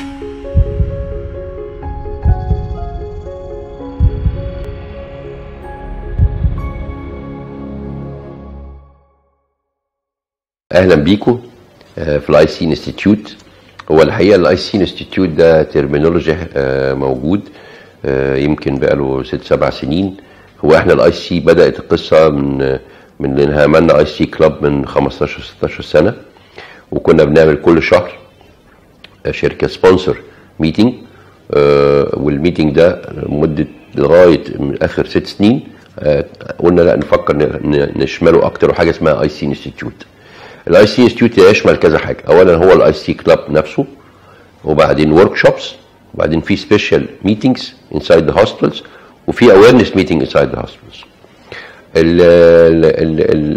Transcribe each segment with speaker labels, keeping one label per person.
Speaker 1: أهلا بيكم آه، في ال ICC Institute هو الحقيقة ال ICC Institute ده terminology آه، موجود آه، يمكن بقاله ست سبع سنين. هو إحنا ال ICC بدأت القصة من من انها عملنا ICC club من 15 16 سنة وكنا بنعمل كل شهر. شركة sponsor meeting وال meeting ده مده لغاية من آخر ست سنين آه، قلنا لا نفكر نشمله أكتر وحاجه اسمها ICC Institute ال ICC Institute يشمل كذا حاجة. اولا هو ال ICC club نفسه وبعدين workshops وبعدين في special meetings inside the hospitals وفي awareness meeting inside the hospitals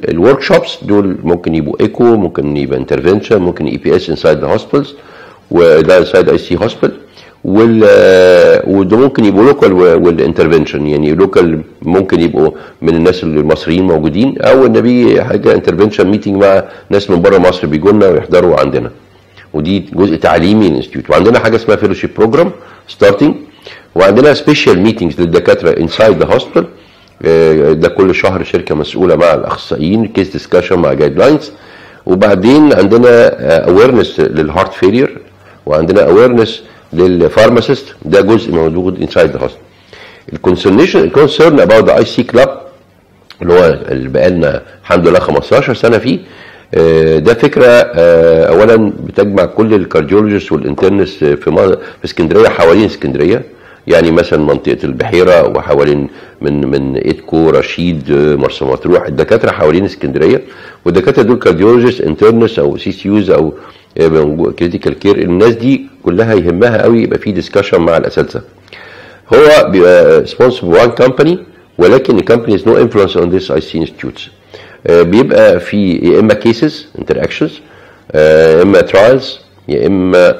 Speaker 1: ال workshops دول ممكن يبقوا ايكو ممكن يبقى intervention ممكن EPS inside the hospitals وده inside ICC Hospital. وال وده ممكن يبقوا local وال international يعني local ممكن يبقوا من الناس المصريين موجودين أو إن بيجي حاجة international meeting مع ناس من بره مصر بيجوا لنا ويحضروا عندنا. ودي جزء تعليمي لل institute وعندنا حاجة اسمها fellowship program starting وعندنا special meetings للدكاترة inside the hospital ده كل شهر شركة مسؤولة مع الأخصائيين case discussion مع guidelines وبعدين عندنا awareness لل heart failure وعندنا awareness لل pharmacist ده جزء موجود inside the ال concernation ال concern about ICC club اللي هو اللي بقالنا الحمد لله 15 سنة فيه آه، ده فكرة آه، اولا بتجمع كل ال cardiologist وال internists في مصر- في اسكندرية حوالين اسكندرية. يعني مثلا منطقة البحيرة وحوالين من من إيدكو رشيد آه، مرسى مطروح الدكاترة حوالين اسكندرية. والدكاترة دول cardiologist internists أو CCUs أو critical care الناس دي كلها يهمها قوي يبقى في discussion مع الأساتذة. هو بيبقى sponsor by one company ولكن ال company has no influence on this ICC Institutes بيبقى في يا إما cases interactions يا إما trials يا إما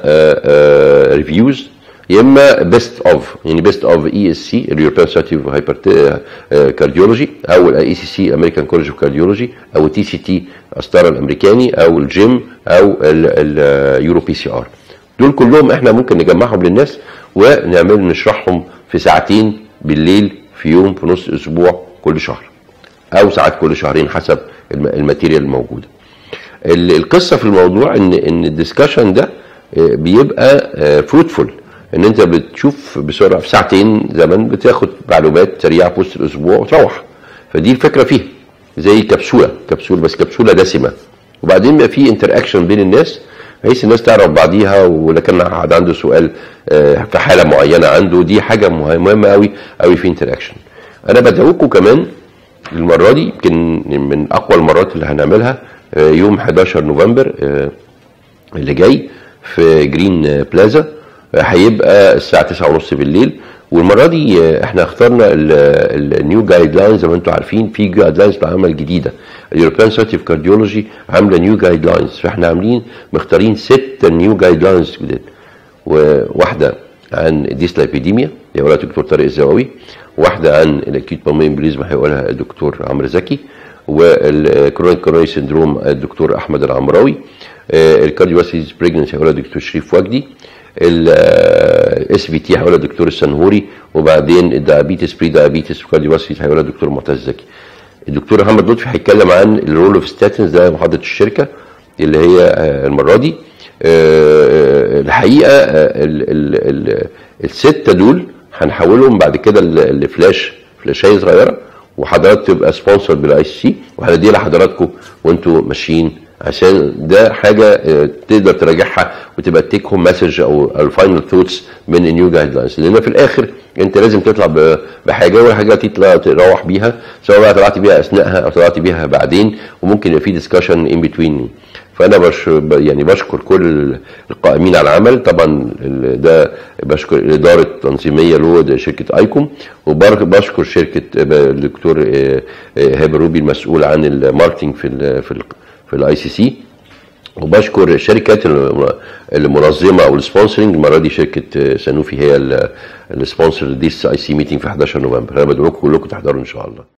Speaker 1: reviews يا اما best of يعني best of ESC ال European Society of Cardiology أو ال ACC American College of Cardiology أو ال TCT استارا الأمريكاني أو الجيم أو ال Euro PCR دول كلهم إحنا ممكن نجمعهم للناس ونعمل نشرحهم في ساعتين بالليل في يوم في نص أسبوع كل شهر أو ساعات كل شهرين حسب الم- ال material الموجوده ال- القصة في الموضوع ان إن ال discussion ده آه، بيبقى fruitful إن أنت بتشوف بسرعة في ساعتين زمن بتاخد معلومات سريعة في وسط الأسبوع وتروح. فدي الفكرة فيها زي كبسولة كبسولة بس كبسولة دسمة. وبعدين بيبقى في interaction بين الناس بحيث الناس تعرف بعضيها. ولو كان حد عنده سؤال آه، في حالة معينة عنده دي حاجة مه- مهمة قوي قوي في interaction أنا بدعوكم كمان المرة دي يمكن من أقوى المرات اللي هنعملها آه، يوم 11 نوفمبر آه، اللي جاي في Green Plaza. هيبقى الساعة 9:30 بالليل. والمرة دي آه، إحنا اخترنا ال new guidelines زي ما أنتم عارفين في guidelines عمل جديده ال European Society of Cardiology عاملة new guidelines فاحنا عاملين مختارين ست new guidelines جداد وواحدة عن ال dyslipidemia اللي هيقولها الدكتور طارق الزواوي. واحدة عن ال acute pulmonary embolism هيقولها الدكتور عمرو زكي. وال chronic coronary syndrome الدكتور أحمد العمراوي. ال cardiovascular pregnancy هيقولها الدكتور شريف وجدي ال SVT هيقولها الدكتور السنهوري وبعدين ال diabetes prediabetes و cardiovascular هيقولها الدكتور معتز زكي. الدكتور محمد لطفي هيتكلم عن ال role of statins ده محاضره الشركة اللي هي آه، المرة دي. آه، الحقيقة آه، ال- ال- ال- الستة دول هنحولهم بعد كده لفلاش فلاشايه صغيرة وحضرتك تبقى sponsored by ICC وهنديها لحضراتكم وانتوا ماشيين عشان ده حاجة آه، تقدر تراجعها وتبقى take home message أو ال final thoughts من ال new guidelines لأن في الآخر أنت لازم تطلع بحاجة والحاجة تطلع تروح بيها سواء بقى طلعت بيها أثناءها أو طلعت بيها بعدين وممكن يبقى في discussion in between فأنا بش يعني بشكر كل القائمين على العمل. طبعا ده بشكر الاداره التنظيميه لشركة ايكوم وبشكر شركة الدكتور آه، آه، روبي المسؤول عن ال marketing في في في ال ICC وبشكر الشركات الم- المنظمة أو ال sponsoring المرة دي شركة سانوفي هي ال sponsor دي IC meeting في 11 نوفمبر. أنا بدعوكم كلكم تحضروا إن شاء الله.